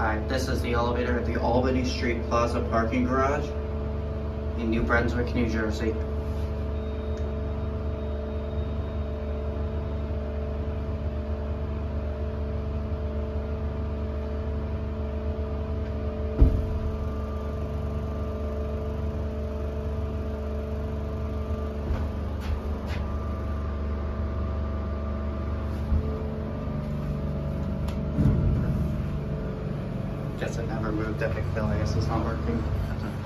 Hi, this is the elevator at the Albany Street Plaza parking garage in New Brunswick, New Jersey. Guess it never moved. Epic I guess it's not working.